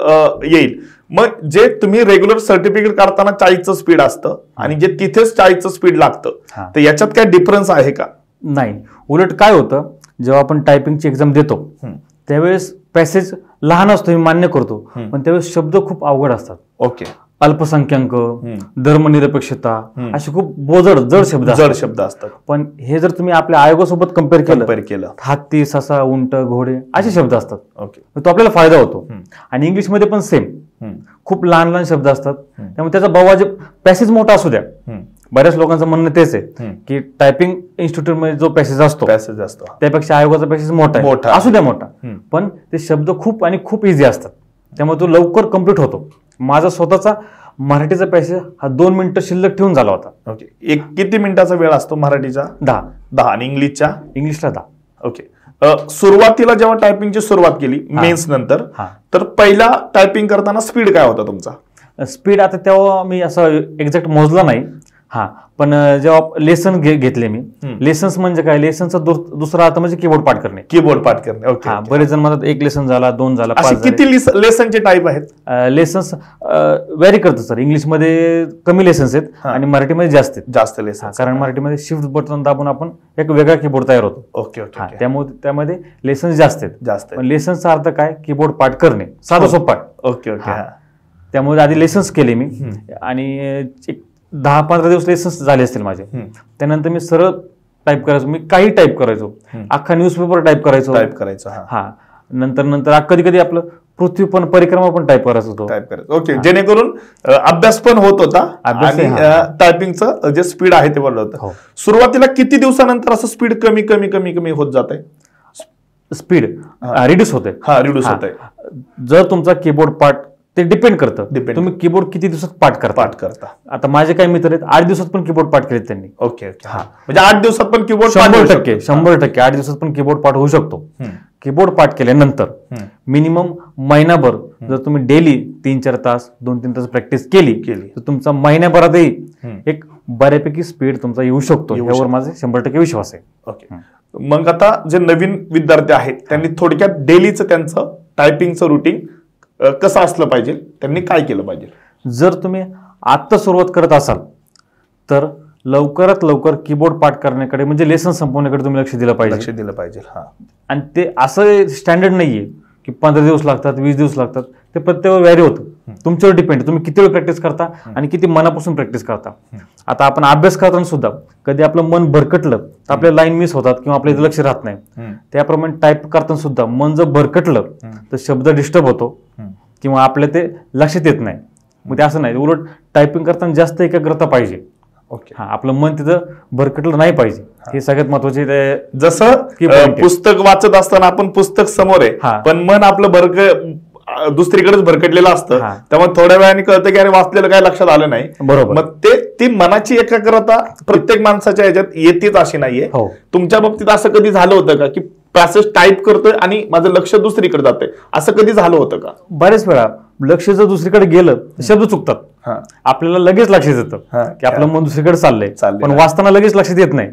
येईल. मग जे तुम्ही रेग्युलर सर्टिफिकेट काढताना चाळीसचं स्पीड असतं आणि जे तिथेच चाळीसचं स्पीड लागतं हा. तर याच्यात काय डिफरन्स आहे का? नाही. उलट काय होतं जेव्हा आपण टायपिंगची एक्झाम देतो. त्यावेळेस पॅसेज लहान असतो मी मान्य करतो पण त्यावेळेस शब्द खूप अवघड असतात. ओके अल्पसंख्याक धर्मनिरपेक्षता. असे खूप बोजड जड शब्द. जड शब्द असतात पण हे जर तुम्ही आपल्या आयोगासोबत कंपेअर केलं कंपेअर केलं हत्ती ससा उंट घोडे असे शब्द असतात ओके तो आपल्याला फायदा होतो. आणि इंग्लिशमध्ये पण सेम. खूप लहान लहान शब्द असतात. त्यामुळे त्याचा बवाज पॅसेज मोठा असू द्या. बऱ्याच लोकांचं म्हणणं तेच आहे. की टायपिंग इन्स्टिट्यूटमध्ये जो पॅसेज असतो पॅसेज असतो त्यापेक्षा आयोगाचा पॅसेज मोठा मोठा. असू द्या मोठा. पण ते शब्द खूप आणि खूप इझी असतात त्यामुळे तो लवकर कंप्लीट होतो माझा स्वतःचा मराठीचा पॅसेज हा दोन मिनिटं शिल्लक ठेवून झाला होता. ओके. एक किती मिनिटाचा वेळ असतो मराठीचा? दहा. दहा. आणि इंग्लिशच्या इंग्लिशला दहा. ओके. सुरुवातीला जेव्हा टायपिंगची सुरुवात केली मेन्स नंतर हा. तर पहिला टायपिंग करताना स्पीड काय होता तुमचा? स्पीड आता तेव्हा मी असं एक्झॅक्ट मोजला नाही. हा पण जेव्हा लेसन घेतले मी. लेसन्स म्हणजे काय? लेसनचा दुसरा अर्थ म्हणजे कीबोर्ड पाठ करणे. कीबोर्ड पाठ करणे. ओके हा बरेच जण म्हणतात एक लेसन झाला दोन झाला किती लेसनचे टाईप आहेत? लेसन्स व्हॅरी करतात सर इंग्लिशमध्ये कमी लेसन्स आहेत हा. आणि मराठीमध्ये जास्त आहेत. जास्त हा, लेसन कारण मराठीमध्ये शिफ्ट बटन दाबून आपण एक वेगळा कीबोर्ड तयार होतो. ओके ओके हा. त्यामुळे त्यामध्ये लेसन्स जास्त आहेत. जास्त पण लेसन्सचा अर्थ काय? कीबोर्ड पाठ करणे. साधा सोपा आहे ओके ओके हा. हा. त्यामुळे आधी लेसन्स केले मी. आणि एक दहा पंधरा दिवस लेसन्स झाले असतील माझे. त्यानंतर मी सरळ टाईप करायचो. मी काही टाईप करायचो. अख्खा न्यूजपेपर टाईप करायचो. टाईप करायचं हा. हा. नंतर नंतर कधी कधी आपलं पृथ्वी पण परिक्रमा पण टाईप करायचो होतो टाईप करायचं. ओके जेणेकरून अभ्यास पण होत होता अभ्यास आणि हा. टायपिंगचं जे स्पीड आहे ते वाढलं हो. होतं सुरुवातीला किती दिवसानंतर असं स्पीड कमी कमी कमी कमी होत जात आहे स्पीड रिड्यूस होते हा रिड्यूस हा. होत आहे जर तुमचा कीबोर्ड पाठ ते डिपेंड करतं. Depend. तुम्ही कीबोर्ड किती दिवसात पाठ करता? पाठ करता. आता माझे काही मित्र आहेत आठ दिवसात पण कीबोर्ड पाठ केलेत त्यांनी. ओके ओके हा. म्हणजे आठ दिवसात पण कीबोर्ड शंभर टक्के शंभर टक्के. आठ दिवसात पण कीबोर्ड पाठ होऊ शकतो. कीबोर्ड पाठ केल्यानंतर. मिनिमम महिनाभर जर तुम्ही डेली तीन चार तास दोन तीन तास प्रॅक्टिस केली केली. तर तुमचा महिन्याभरातही. एक बऱ्यापैकी स्पीड तुमचा येऊ शकतो. यावर माझे शंभर टक्के विश्वास आहे. ओके मग आता जे नवीन विद्यार्थी आहेत त्यांनी थोडक्यात डेलीचं त्यांचं टायपिंगचं रुटीन कसं असलं पाहिजे? त्यांनी काय केलं पाहिजे? जर तुम्ही आत्ता सुरुवात करत असाल तर लवकरात लवकर कीबोर्ड पाठ करण्याकडे म्हणजे लेसन संपवण्याकडे तुम्ही लक्ष दिलं पाहिजे. लक्ष दिलं पाहिजे हा. आणि ते असं स्टँडर्ड नाहीये की पंधरा दिवस लागतात वीस दिवस लागतात. ते प्रत्येक व्हॅरी होतं तुमच्यावर डिपेंड तुम्ही किती वेळ प्रॅक्टिस करता आणि किती मनापासून प्रॅक्टिस करता आता आपण अभ्यास करताना सुद्धा कधी आपलं मन भरकटलं तर आपल्या लाईन मिस होतात किंवा आपल्या इथे लक्ष राहत नाही. त्याप्रमाणे टाईप करताना सुद्धा मन जर भरकटलं तर शब्द डिस्टर्ब होतो. किंवा आपल्या ते लक्षात येत नाही मग ते असं नाही उलट टायपिंग करताना जास्त एकाग्रता पाहिजे ओके हा आपलं मन तिथं भरकटलं नाही पाहिजे हे सगळ्यात महत्त्वाचे जसं. पुस्तक वाचत असताना आपण पुस्तक समोर. आहे पण मन आपलं भरक दुसरीकडेच भरकटलेलं असतं. त्यामुळे थोड्या वेळाने कळतं की अरे वाचलेलं काय लक्षात आलं नाही बरोबर. मग ते ती मनाची एकाग्रता प्रत्येक माणसाच्या ह्याच्यात येतेच अशी नाहीये हो. तुमच्या बाबतीत असं कधी झालं होतं का की पॅसेज टाईप करतोय आणि माझं लक्ष दुसरीकडे जातंय असं कधी झालं होतं का बरेच वेळा लक्ष जर दुसरीकडे गेलं तर शब्द चुकतात. आपल्याला लगेच लक्षात. येतं की आपलं मन दुसरीकडे चाललंय. पण वाचताना लगेच लक्षात येत नाही.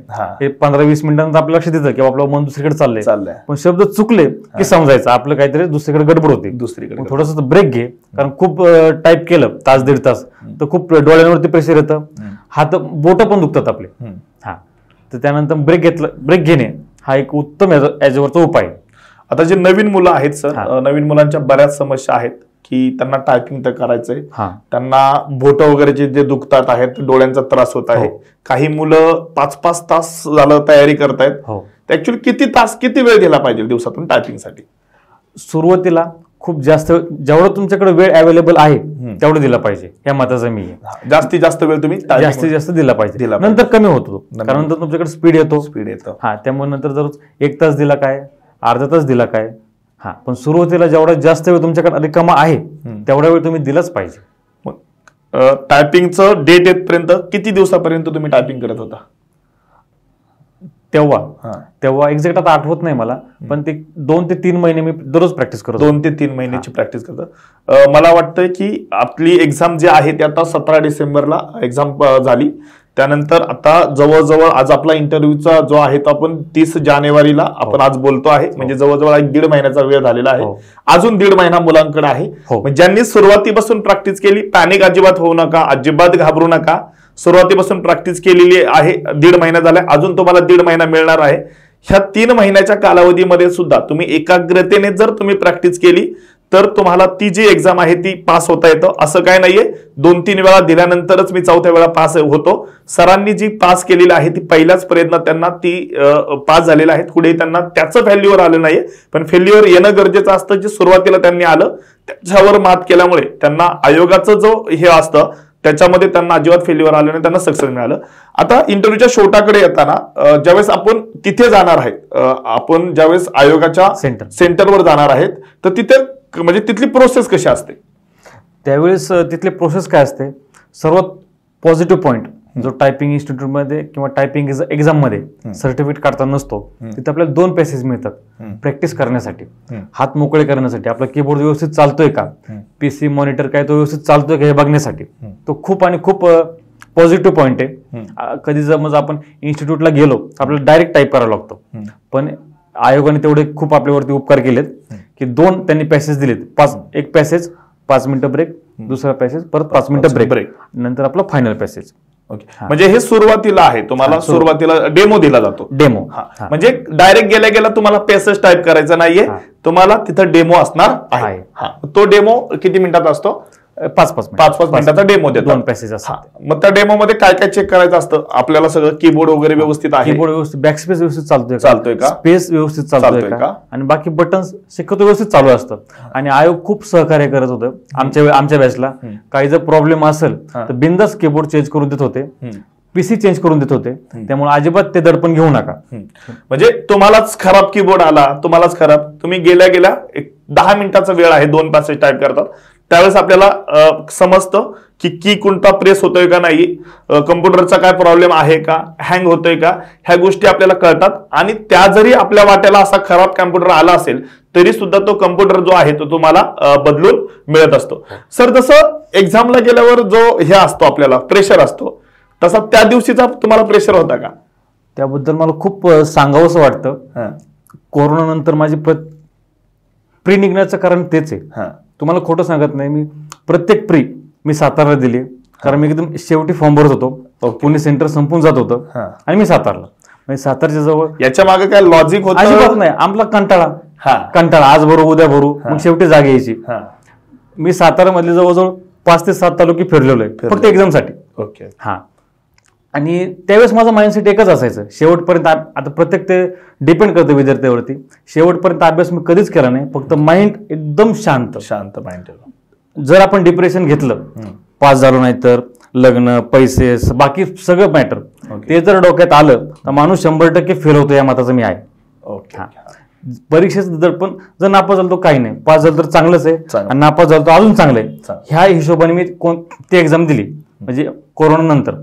पंधरा वीस मिनिटांनंतर आपलं लक्षात येतं की आपलं मन दुसरीकडे चाललंय. चाललंय. पण शब्द चुकले की समजायचं. आपलं काहीतरी दुसरीकडे गडबड होती. दुसरीकडे थोडस ब्रेक घे. कारण खूप टाईप केलं तास दीड तास. तर खूप डोळ्यांवरती प्रेशर येतं. हात बोट पण दुखतात आपले. हा. तर त्यानंतर ब्रेक घेतलं ब्रेक घेणे हा एक उत्तम याचा- याच्यावरचा उपाय. आता जे नवीन मुलं आहेत सर नवीन मुलांच्या बऱ्याच समस्या आहेत. की त्यांना टायपिंग तर करायचंय. हा. त्यांना बोट वगैरेचे जे दुखतात आहेत डोळ्यांचा त्रास होत आहे. हो. काही मुलं पाच पाच तास झालं तयारी करतायत. हो. ऍक्च्युअली किती तास किती वेळ दिला पाहिजे दिवसातून टायपिंगसाठी सुरुवातीला खूप जास्त जेवढं तुमच्याकडे वेळ अवेलेबल आहे तेवढं दिला पाहिजे. या मताचा मी जास्तीत जास्त वेळ तुम्ही जास्तीत जास्त दिला पाहिजे. नंतर कमी होतो कारण तुमच्याकडे स्पीड येतो. स्पीड येतं. हा त्यामुळे नंतर जर एक तास दिला काय अर्धा तास दिला काय हा पण सुरुवातीला जेवढा जास्त वेळ तुमच्याकडे रिकामा आहे तेवढा वेळ तुम्ही दिलाच पाहिजे. मग टायपिंगचं डेट येतपर्यंत किती दिवसापर्यंत तुम्ही टायपिंग करत होता? तेव्हा. हा. तेव्हा एक्झॅक्ट आता आठवत नाही मला पण ते दोन ते तीन महिने मी दररोज प्रॅक्टिस करतो दोन ते तीन महिन्याची प्रॅक्टिस करतं मला वाटतं की आपली एक्झाम जी आहे ती आता सतरा डिसेंबरला एक्झाम झाली. त्यानंतर आता जवळजवळ आज आपला इंटरव्ह्यूचा जो आहे तो आपण तीस जानेवारीला आपण आज बोलतो आहे. म्हणजे जवळजवळ एक दीड महिन्याचा वेळ झालेला आहे. हो. अजून दीड महिना मुलांकडे आहे. हो. ज्यांनी सुरुवातीपासून प्रॅक्टिस केली पॅनिक अजिबात होऊ नका अजिबात घाबरू नका. सुरुवातीपासून प्रॅक्टिस केलेली आहे. दीड महिना झालाय. अजून तुम्हाला दीड महिना मिळणार आहे. ह्या तीन महिन्याच्या कालावधीमध्ये सुद्धा तुम्ही एकाग्रतेने जर तुम्ही प्रॅक्टिस केली तर तुम्हाला ती जी एक्झाम आहे ती पास होता येतं. असं काय नाहीये. दोन तीन वेळा दिल्यानंतरच मी चौथ्या वेळा पास होतो. सरांनी जी पास केलेली आहे ती पहिल्याच प्रयत्नात त्यांना ती पास झालेली आहेत पुढे त्यांना त्याचं फेल्युअर आलं नाहीये. पण फेल्युअर येणं गरजेचं असतं जे सुरुवातीला त्यांनी आलं त्याच्यावर मात केल्यामुळे त्यांना आयोगाचं जो हे असतं त्याच्यामध्ये त्यांना अजिबात फेल्युअर आलं नाही त्यांना सक्सेस मिळालं. आता इंटरव्ह्यूच्या शेवटाकडे येताना ज्यावेळेस आपण तिथे जाणार आहेत आपण ज्यावेळेस आयोगाच्या Center. सेंटरवर जाणार आहेत तर तिथे म्हणजे तिथली प्रोसेस कशी असते? त्यावेळेस तिथले प्रोसेस काय असते? सर्वात पॉझिटिव्ह पॉईंट जो टायपिंग इन्स्टिट्यूटमध्ये किंवा टायपिंग एक्झाममध्ये सर्टिफिकेट काढताना नसतो तिथे आपल्याला दोन पॅसेज मिळतात. प्रॅक्टिस करण्यासाठी. हात मोकळे करण्यासाठी. आपला कीबोर्ड व्यवस्थित चालतोय का? पीसी मॉनिटर काय तो व्यवस्थित चालतोय का हे बघण्यासाठी. तो खूप आणि खूप पॉझिटिव्ह पॉईंट आहे. कधी जर मग आपण इन्स्टिट्यूटला गेलो आपल्याला डायरेक्ट टाईप करावा लागतो. पण आयोगाने तेवढे खूप आपल्यावरती उपकार केलेत. की दोन त्यांनी पॅसेज दिलेत. पाच एक पॅसेज पाच मिनिटं ब्रेक दुसरा पॅसेज परत पाच मिनिटं break. ब्रेक नंतर आपला फायनल पॅसेज ओके म्हणजे हे सुरुवातीला आहे. तुम्हाला सुरुवातीला डेमो दिला जातो. डेमो हा. म्हणजे डायरेक्ट गेल्या गेल्या तुम्हाला पेसेस टाईप करायचा नाहीये. तुम्हाला तिथं डेमो असणार आहे. आहे. हा. तो डेमो किती मिनिटात असतो? पाच पाच पाच पाच मिनिटाचा डेमो देतो दोन पॅसेज. असतात. मग त्या डेमो मध्ये काय काय चेक करायचं असतं? आपल्याला सगळं कीबोर्ड वगैरे व्यवस्थित आहे? कीबोर्ड व्यवस्थित बॅक स्पेस व्यवस्थित चालतोय चालतोय का? स्पेस व्यवस्थित चालतोय का? आणि बाकी बटन शक्यतो व्यवस्थित चालू असतं आणि आयोग खूप सहकार्य करत होतं. आमच्या आमच्या बॅचला काही जर प्रॉब्लेम असेल तर बिंदास कीबोर्ड चेंज करून देत होते. पीसी चेंज करून देत होते. त्यामुळे अजिबात ते दडपण घेऊ नका. म्हणजे तुम्हालाच खराब कीबोर्ड आला तुम्हालाच खराब. तुम्ही गेल्या गेल्या एक दहा मिनिटाचा वेळ आहे दोन पॅसेज टाईप करतात. त्यावेळेस आपल्याला समजतं की की कोणता प्रेस होतोय का नाही कम्प्युटरचा काय प्रॉब्लेम आहे का हँग होतोय का ह्या गोष्टी आपल्याला कळतात. आणि त्या जरी आपल्या वाट्याला असा खराब कम्प्युटर आला असेल तरी सुद्धा तो कम्प्युटर जो आहे तो तुम्हाला बदलून मिळत असतो. सर जसं एक्झामला गेल्यावर जो हे असतो आपल्याला प्रेशर असतो तसा त्या दिवशीचा तुम्हाला प्रेशर होता का? त्याबद्दल मला खूप सांगावंसं वाटतं. कोरोना नंतर माझी प्री निघण्याचं कारण तेच आहे. तुम्हाला खोटं सांगत नाही मी प्रत्येक प्री मी सातारला दिली कारण मी एकदम शेवटी फॉर्म भरत होतो. पुणे सेंटर संपून जात होतं. आणि मी सातारला. म्हणजे सातारच्या जवळ याच्या मागे काय लॉजिक अजिबात होत नाही. आमला कंटाळा. हा. कंटाळा. आज भरू उद्या भरू. मग शेवटी जागे यायची. हा. मी सातारामधले जवळजवळ पाच ते सात तालुके फिरलेलो आहे. फक्त एक्झामसाठी ओके हा. आणि त्यावेळेस माझं माइंडसेट एकच असायचं. शेवटपर्यंत आता प्रत्येक ते डिपेंड करतं विद्यार्थ्यावरती. शेवटपर्यंत अभ्यास मी कधीच केला नाही. फक्त माइंड एकदम शांत. शांत माइंड जर आपण डिप्रेशन घेतलं. पास झालो नाही तर लग्न पैसे बाकी सगळं मॅटर. ते जर डोक्यात आलं तर माणूस शंभर टक्के फेल होतो या मताचं मी आहे. ओके. परीक्षेचं जर पण जर नापास झालं तर काही नाही. पास झालं तर चांगलंच आहे. आणि नापास झालं तर अजून चांगलं आहे. ह्या हिशोबाने मी कोण ती एक्झाम दिली. म्हणजे कोरोना नंतर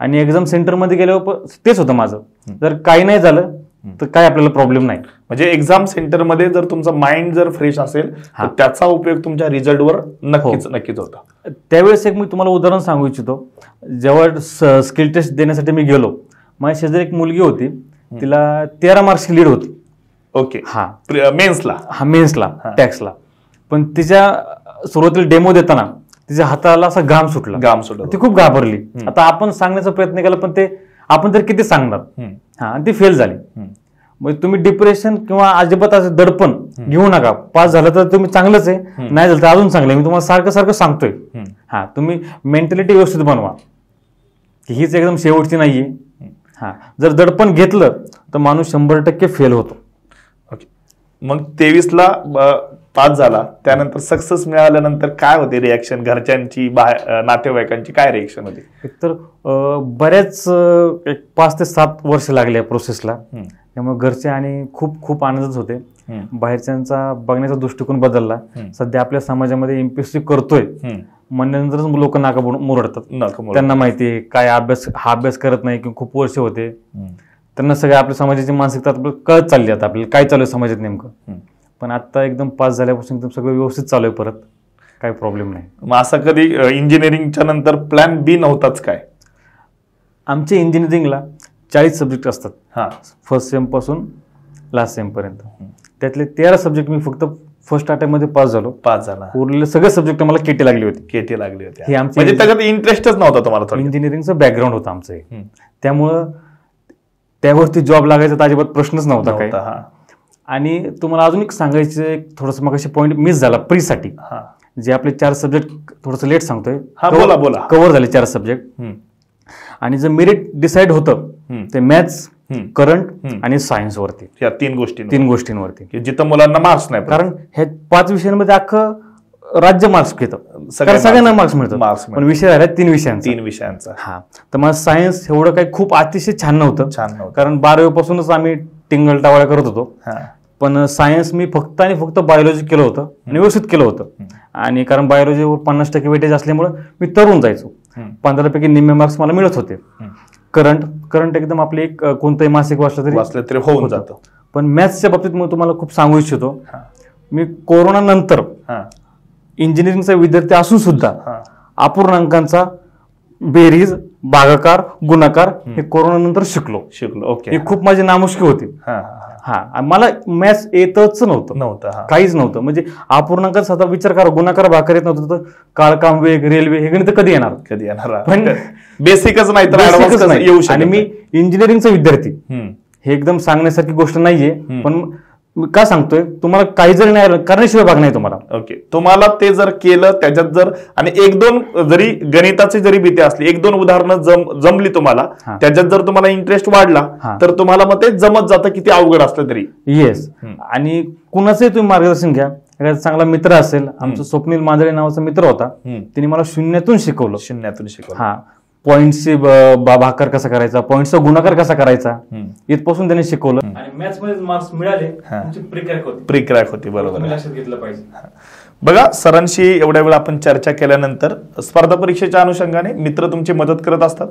आणि एक्झाम सेंटरमध्ये गेल्यावर तेच होतं माझं. जर काही नाही झालं तर काय आपल्याला प्रॉब्लेम नाही. म्हणजे एक्झाम सेंटरमध्ये जर तुमचा माइंड जर फ्रेश असेल तर हा. त्याचा उपयोग तुमच्या रिझल्टवर नक्कीच नक्कीच होता. त्यावेळेस एक मी तुम्हाला उदाहरण सांगू इच्छितो. जेव्हा स्किल टेस्ट देण्यासाठी मी गेलो माझ्या शेजारी एक मुलगी होती. तिला तेरा मार्क्सची लीड होती. ओके. हा. मेन्सला. हा मेन्सला हा. टॅक्सला पण तिच्या सुरुवातीला डेमो देताना तिच्या हाताला असा घाम सुटला. गाम सोडत ती खूप घाबरली. आता आपण सांगण्याचा प्रयत्न केला पण ते आपण तर किती सांगणार? हा आणि ती फेल झाली. म्हणजे तुम्ही डिप्रेशन किंवा अजिबात असं दडपण घेऊ नका. पास झालं तर तुम्ही चांगलंच आहे. नाही झालं तर अजून चांगलं मी तुम्हाला सारखं सारखं सांगतोय. हा तुम्ही मेंटॅलिटी व्यवस्थित बनवा. की हीच एकदम शेवटची नाहीये. हा जर दडपण घेतलं तर माणूस शंभर टक्के फेल होतो. ओके मग तेवीसला पास झाला त्यानंतर सक्सेस मिळाल्यानंतर काय होते रिॲक्शन घरच्यांची बाहेर नातेवाईकांची काय रिॲक्शन होती एकतर अं, बऱ्याच एक पाच ते सात वर्ष लागले या प्रोसेसला. त्यामुळे घरचे आणि खूप खूप आनंदच होते. बाहेरच्यांचा बघण्याचा दृष्टिकोन बदलला. सध्या आपल्या समाजामध्ये एमपीएससी करतोय हम्म. म्हणल्यानंतरच लोक नाका मुरडतात. त्यांना माहिती आहे काय अभ्यास हा अभ्यास करत नाही किंवा खूप वर्ष होते. त्यांना सगळ्या आपल्या समाजाची मानसिकता कळत चालली आता आपल्याला काय चालू आहे समाजात नेमकं. पण आता एकदम पास झाल्यापासून एकदम सगळं व्यवस्थित चालू आहे परत. काही प्रॉब्लेम नाही. मग असं कधी इंजिनिअरिंगच्या नंतर प्लॅन बी नव्हताच काय? आमच्या इंजिनिअरिंगला चाळीस सब्जेक्ट असतात. हा. फर्स्ट सेमपासून लास्ट सेम पर्यंत. त्यातले तेरा सब्जेक्ट मी फक्त फर्स्टमध्ये पास झालो. पास झाला. उरलेले सगळे सब्जेक्ट मला केटी लागली होती. केटी लागली होती. हे आमची- म्हणजे त्याच्यात इंटरेस्टच नव्हता तुम्हाला. इंजिनिअरिंगचं बॅकग्राऊंड होतं आमचं. त्यामुळं त्यावरती जॉब लागायचा अजिबात प्रश्नच नव्हता काय आणि तुम्हाला अजून एक सांगायचं एक थोडंसं मग पॉईंट मिस झाला प्रीसाठी जे आपले चार सब्जेक्ट थोडंसं लेट सांगतोय हा, बोला, बोला. कव्हर झाले चार सब्जेक्ट. आणि जर मेरिट डिसाईड होतं. ते मॅथ्स. करंट. आणि सायन्स वरती या तीन गोष्टी तीन गोष्टींवरती जिथं मुलांना मार्क्स नाही. कारण हे पाच विषयांमध्ये अख्खं राज्य मार्क्स घेतं सगळ्यांना मार्क्स मिळतात marks पण. विषय झाला तीन विषयांचा तीन विषयांचा हा तर मला सायन्स एवढं काही खूप अतिशय छान नव्हतं छान नव्हतं कारण बारावीपासूनच आम्ही टिंगल टावळ्या करत होतो. पण सायन्स मी फक्त आणि फक्त बायोलॉजी केलं होतं आणि व्यवस्थित केलं होतं. आणि कारण बायोलॉजीवर पन्नास टक्के वेटेज असल्यामुळं मी तरुण जायचो. पंधरापैकी निम्मे मार्क्स मला मिळत होते. करंट करंट एकदम आपले एक कोणतंही मासिक वाचलं तरी वाचलं तरी होऊन जातं. पण मॅथ्सच्या बाबतीत मी तुम्हाला खूप सांगू इच्छितो. मी कोरोना नंतर इंजिनिअरिंगचा विद्यार्थी असून सुद्धा अपूर्णांकांचा बेरीज भागाकार गुणाकार हे कोरोना नंतर शिकलो. शिकलो ओके. ही खूप माझी नामुष्की होती. हा मला मॅथ्स येतच नव्हतं. नव्हतं काहीच नव्हतं. म्हणजे अपूर्णांकाचा आता विचार करा गुणाकार भाकर येत नव्हतं तर काळकाम वेग रेल्वे हे गणित कधी येणार? कधी येणार? पण- बेसिकच नाही तर. येऊ आणि मी. इंजिनिअरिंगचा विद्यार्थी. हे एकदम सांगण्यासारखी गोष्ट नाहीये पण मी का सांगतोय? तुम्हाला काही जरी नाही करण्याशिवाय भाग नाही तुम्हाला. ओके तुम्हाला ते जर केलं त्याच्यात जर आणि एक दोन जरी गणिताची जरी भीती असली एक दोन उदाहरणं जम जमली तुम्हाला. त्याच्यात जर तुम्हाला इंटरेस्ट वाढला. तर तुम्हाला मग ते जमत जातं किती अवघड असलं तरी. येस आणि कुणाचंही तुम्ही मार्गदर्शन घ्या. एखादा चांगला मित्र असेल आमचा स्वप्नील मांजरे नावाचा मित्र होता. तिने मला शून्यातून शिकवलं. शून्यातून शिकवलं. हा. पॉइंटचे भाकर कसा करायचा? पॉइंटचा गुणाकार कसा करायचा. इथपासून त्याने शिकवलं. आणि मॅथ्समध्ये मार्क्स मिळाले. तुमची प्रिक्रॅक होती. प्री क्रॅक होती बरोबर. लक्षात घेतलं पाहिजे. बघा सरांशी एवढ्या वेळ आपण चर्चा केल्यानंतर स्पर्धा परीक्षेच्या अनुषंगाने मित्र तुमची मदत करत असतात.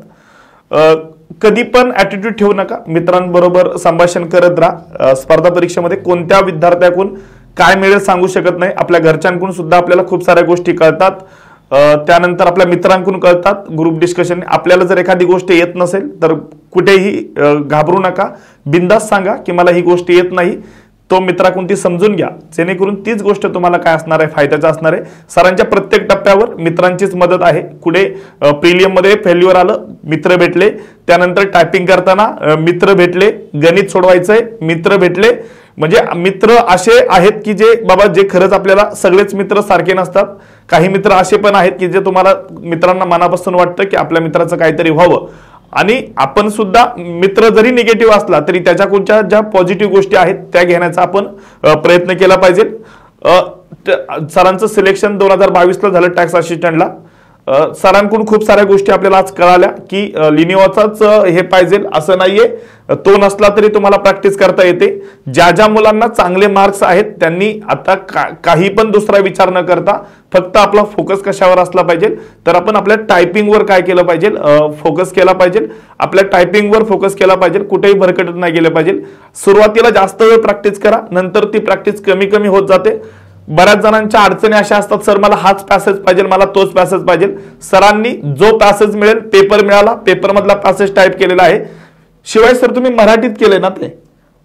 अ, कधी पण ऍटिट्यूड ठेवू नका. मित्रांबरोबर संभाषण करत राहा. स्पर्धा परीक्षेमध्ये कोणत्या विद्यार्थ्याकडून काय मिळेल सांगू शकत नाही. आपल्या घरच्यांकडून सुद्धा आपल्याला खूप साऱ्या गोष्टी कळतात. त्यानंतर आपल्या मित्रांकडून कळतात ग्रुप डिस्कशन आपल्याला जर एखादी गोष्ट येत नसेल तर कुठेही घाबरू नका. बिंदास सांगा की मला ही गोष्ट येत नाही. तो मित्राकडून ती समजून घ्या. जेणेकरून तीच गोष्ट तुम्हाला काय असणार आहे? फायद्याचं असणार आहे. सरांच्या प्रत्येक टप्प्यावर मित्रांचीच मदत आहे. पुढे प्रिलियममध्ये फेल्युअर आलं मित्र भेटले. त्यानंतर टायपिंग करताना मित्र भेटले. गणित सोडवायचंय मित्र भेटले. म्हणजे मित्र असे आहेत की जे बाबा जे खरंच आपल्याला सगळेच मित्र सारखे नसतात. काही मित्र असे पण आहेत की जे तुम्हाला मित्रांना मनापासून वाटतं की आपल्या मित्राचं काहीतरी व्हावं. आणि आपण सुद्धा मित्र जरी निगेटिव्ह असला तरी त्याच्याकडच्या ज्या पॉझिटिव्ह गोष्टी आहेत त्या घेण्याचा आपण प्रयत्न केला पाहिजे. सरांचं सिलेक्शन दोन हजार बावीसला झालं टॅक्स असिस्टंटला सरांकडून खूप साऱ्या गोष्टी आपल्याला आज कळाल्या की लिनिओचाच हे पाहिजे असं नाहीये. तो नसला तरी तुम्हाला प्रॅक्टिस करता येते. ज्या ज्या मुलांना चांगले मार्क्स आहेत त्यांनी आता का- काही पण दुसरा विचार न करता फक्त आपला फोकस कशावर असला पाहिजे तर आपण आपल्या टायपिंगवर काय केलं पाहिजे फोकस केला पाहिजे आपल्या टायपिंगवर फोकस केला पाहिजे कुठेही भरकटत नाही गेलं पाहिजे सुरुवातीला जास्त वेळ प्रॅक्टिस करा नंतर ती प्रॅक्टिस कमी कमी होत जाते. बऱ्याच जणांच्या अडचणी अशा असतात सर मला हाच पॅसेज पाहिजे मला तोच पॅसेज पाहिजे. सरांनी जो पॅसेज मिळेल पेपर मिळाला पेपर मधला पॅसेज टाईप केलेला आहे. शिवाय सर तुम्ही मराठीत केले ना ते?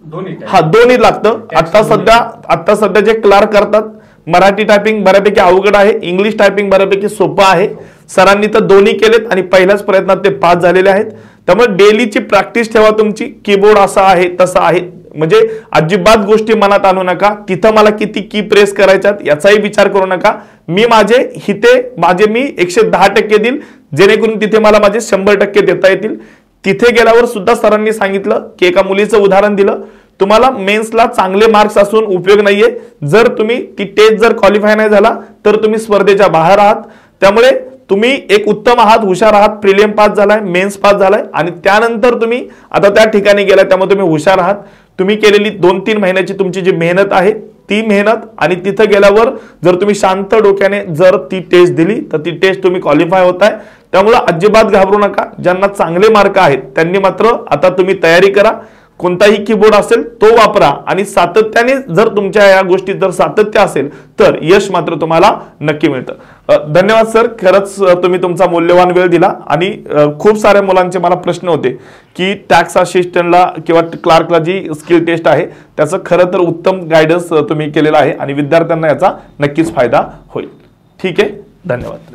दोन्ही हा दोन्ही लागतं. आता सध्या आता सध्या जे क्लार्क करतात मराठी टायपिंग बऱ्यापैकी अवघड आहे इंग्लिश टायपिंग बऱ्यापैकी सोपं आहे. सरांनी तर दोन्ही केलेत आणि पहिल्याच प्रयत्नात ते पास झालेले आहेत. त्यामुळे डेलीची प्रॅक्टिस ठेवा तुमची. कीबोर्ड असा आहे तसा आहे म्हणजे अजिबात गोष्टी मनात आणू नका. तिथं मला किती की प्रेस करायच्यात याचाही विचार करू नका. मी माझे हिते माझे मी एकशे दहा टक्के देईल. जेणेकरून तिथे मला माझे शंभर टक्के देता येतील. तिथे गेल्यावर सुद्धा सरांनी सांगितलं की एका मुलीचं उदाहरण दिलं. तुम्हाला मेन्सला चांगले मार्क्स असून उपयोग नाहीये. जर तुम्ही ती टेस्ट जर क्वालिफाय नाही झाला तर तुम्ही स्पर्धेच्या बाहेर आहात. त्यामुळे तुम्ही एक उत्तम आहात हुशार आहात प्रिलियम पास झालाय मेन्स पास झालाय. आणि त्यानंतर तुम्ही आता त्या ठिकाणी गेलाय त्यामुळे तुम्ही हुशार आहात. तुम्ही केलेली दोन तीन महिन्याची तुमची जी मेहनत आहे ती मेहनत आणि तिथं गेल्यावर जर तुम्ही शांत डोक्याने जर ती टेस्ट दिली तर ती टेस्ट तुम्ही क्वालिफाय होताय त्यामुळे अजिबात घाबरू नका. ज्यांना चांगले मार्क आहेत त्यांनी मात्र आता तुम्ही तयारी करा. कोणताही कीबोर्ड असेल तो वापरा. आणि सातत्याने जर तुमच्या या गोष्टीत जर सातत्य असेल तर यश मात्र तुम्हाला नक्की मिळतं. धन्यवाद सर. खरंच तुम्ही तुमचा मौल्यवान वेळ दिला. आणि खूप साऱ्या मुलांचे मला प्रश्न होते की टॅक्स असिस्टंटला किंवा क्लार्कला जी स्किल टेस्ट आहे त्याचं खरं तर उत्तम गायडन्स तुम्ही केलेला आहे. आणि विद्यार्थ्यांना याचा नक्कीच फायदा होईल. ठीक आहे? धन्यवाद.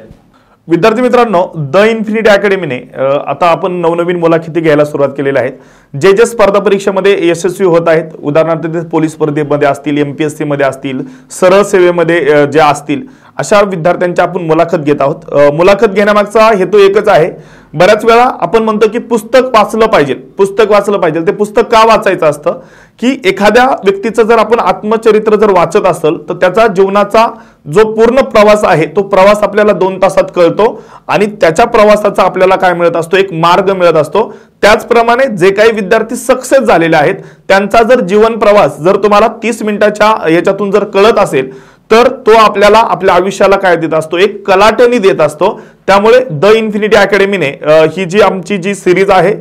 विद्यार्थी मित्रांनो द इन्फिनिटी अकॅडमीने आता आपण नवनवीन मुलाखती घ्यायला सुरुवात केलेल्या आहेत. जे जे स्पर्धा परीक्षेमध्ये यशस्वी होत आहेत उदाहरणार्थ ते पोलीस स्पर्धेमध्ये असतील एमपीएससी मध्ये असतील सरळ सेवेमध्ये जे असतील अशा विद्यार्थ्यांची आपण मुलाखत घेत आहोत. मुलाखत घेण्यामागचा हेतू एकच आहे बऱ्याच वेळा आपण म्हणतो की पुस्तक वाचलं पाहिजे. पुस्तक वाचलं पाहिजे. ते पुस्तक का वाचायचं असतं? की एखाद्या व्यक्तीचं जर आपण आत्मचरित्र जर वाचत असेल तर त्याचा जीवनाचा जो पूर्ण प्रवास आहे तो प्रवास आपल्याला दोन तासात कळतो आणि त्याच्या प्रवासाचा आपल्याला काय मिळत असतो? एक मार्ग मिळत असतो. त्याचप्रमाणे जे काही विद्यार्थी सक्सेस झालेले आहेत त्यांचा जर जीवन प्रवास जर तुम्हाला तीस मिनिटाच्या याच्यातून जर कळत असेल तर तो आपल्याला आपल्या आयुष्याला काय देत असतो? एक कलाटणी देत असतो. त्यामुळे द इन्फिनिटी अकॅडमीने ही जी आमची जी सिरीज आहे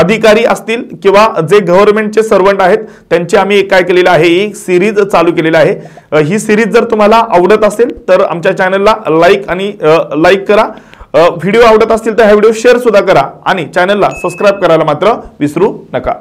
अधिकारी असतील किंवा जे गव्हर्नमेंटचे सर्वंट आहेत त्यांची आम्ही एक काय केलेलं आहे ही सिरीज चालू केलेली आहे. ही सिरीज जर तुम्हाला आवडत असेल तर आमच्या चॅनलला लाईक आणि लाईक करा. व्हिडिओ आवडत असतील तर हा व्हिडिओ शेअर सुद्धा करा आणि चॅनलला सबस्क्राईब करायला मात्र विसरू नका.